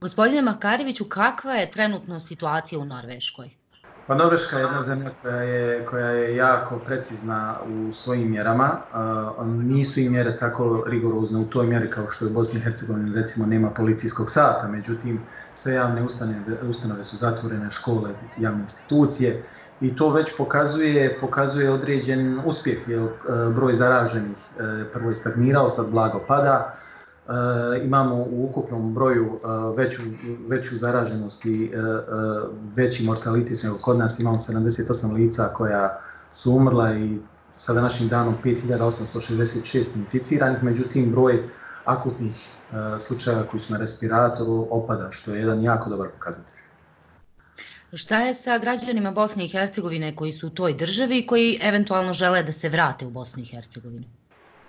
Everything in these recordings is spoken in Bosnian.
Gospodine Makareviću, kakva je trenutno situacija u Norveškoj? Pa Norveška je jedna zemlja koja je, koja je jako precizna u svojim mjerama. Uh, nisu i mjere tako rigorozne u toj mjeri kao što je u Bosni i Hercegovini recimo nema policijskog sata, međutim sve javne ustanove, ustanove su zatvorene, škole, javne institucije i to već pokazuje pokazuje određen uspjeh, jer e, broj zaraženih e, prvo je stagnirao, sad blago pada, Eh, imamo u ukupnom broju eh, veću, veću zaraženost i eh, veći mortalitet nego kod nas. Imamo 78 lica koja su umrla i sa današnjim danom 5866 inficiranih, međutim broj akutnih slučajeva koji su na respiratoru opada, što je jedan jako dobar pokazatelj. Šta je sa građanima Bosne i Hercegovine koji su u toj državi i koji eventualno žele da se vrate u Bosnu i Hercegovinu?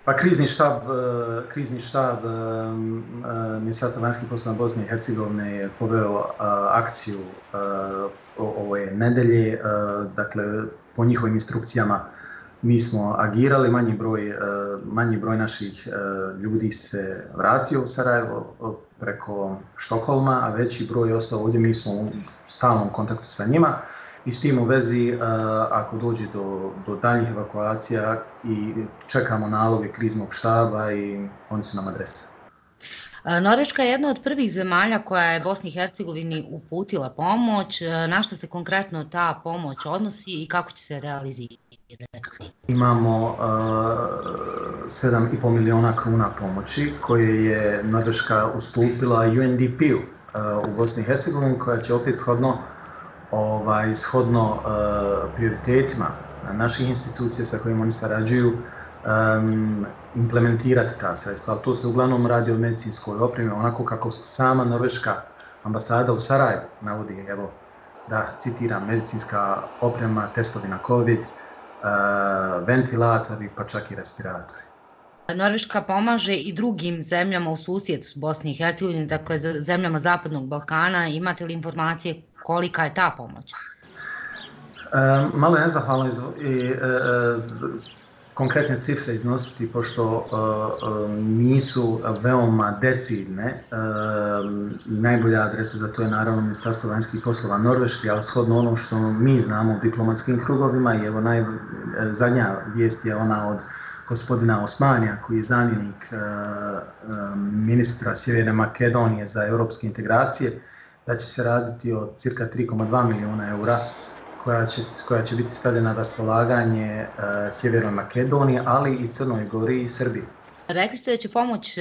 Pa krizni štab, e, krizni štab e, e, Ministarstva vanjskih poslova Bosne i Hercegovine je poveo akciju ove nedelje. Dakle, po njihovim instrukcijama mi smo agirali, manji broj, manji broj naših ljudi se vratio u Sarajevo preko Štokholma, a veći broj je ostao ovdje. Mi smo u stalnom kontaktu sa njima. I s tim u vezi, uh, ako dođe do, do daljih evakuacija i čekamo naloge kriznog štaba i oni su nam adresa. Norveška je jedna od prvih zemalja koja je Bosni i Hercegovini uputila pomoć. Na što se konkretno ta pomoć odnosi i kako će se realizirati? Imamo uh, 7,5 miliona kruna pomoći koje je Norveška ustupila UNDP-u uh, u Bosni i Hercegovini koja će opet shodno uh, ovaj, shodno uh, prioritetima naših institucija sa kojima oni sarađuju um, implementirati ta sredstva. Ali to se uglavnom radi o medicinskoj opremi, onako kako sama Norveška ambasada u Sarajevu navodi, evo, da citiram, medicinska oprema, testovi na COVID, uh, ventilatori, pa čak i respiratori. Norveška pomaže i drugim zemljama u susjedstvu Bosne i Hercegovine, dakle zemljama Zapadnog Balkana. Imate li informacije kolika je ta pomoć? E, malo je nezahvalno iz, i, e, e, konkretne cifre iznositi, pošto e, e, nisu veoma decidne. E, najbolja adresa za to je naravno Ministarstvo vanjskih poslova Norveške, ali shodno ono što mi znamo u diplomatskim krugovima i evo naj, e, zadnja vijest je ona od gospodina Osmanija, koji je zamjenik eh, eh, ministra Sjeverne Makedonije za europske integracije, da će se raditi o cirka 3,2 miliona eura koja će, koja će biti stavljena na raspolaganje uh, Sjevernoj Makedonije, ali i Crnoj Gori i Srbiji. Rekli ste da će pomoć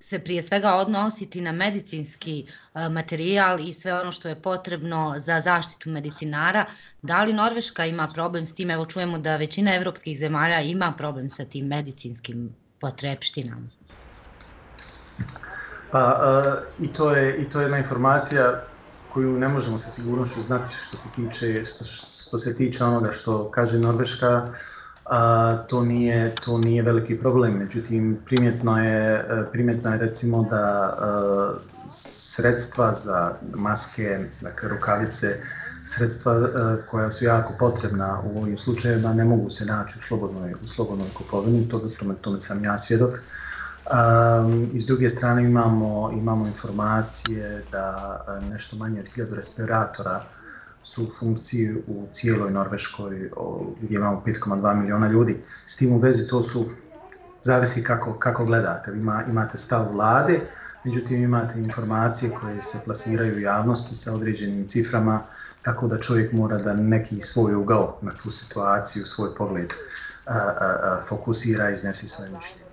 se prije svega odnositi na medicinski e, materijal i sve ono što je potrebno za zaštitu medicinara. Da li Norveška ima problem s tim? Evo čujemo da većina evropskih zemalja ima problem sa tim medicinskim potrepštinama. Pa e, i to je i to je jedna informacija koju ne možemo sa sigurnošću znati što se tiče što, što se tiče onoga što kaže Norveška. Uh, a, to nije to nije veliki problem. Međutim primjetno je e, primjetno je recimo da a, sredstva za maske dakle rukavice sredstva a, koja su jako potrebna u ovim slučajevima ne mogu se naći u slobodnoj u slobodnoj kupovini. To tome tome sam ja svjedok. Um, I s druge strane imamo imamo informacije da nešto manje od 1000 respiratora su u funkciji u cijeloj Norveškoj gdje imamo 5,2 miliona ljudi. S tim u vezi to su, zavisi kako, kako gledate. Ima, imate stav vlade, međutim imate informacije koje se plasiraju u javnosti sa određenim ciframa, tako da čovjek mora da neki svoj ugao na tu situaciju, svoj pogled a, a, a, fokusira i iznesi svoje mišljenje.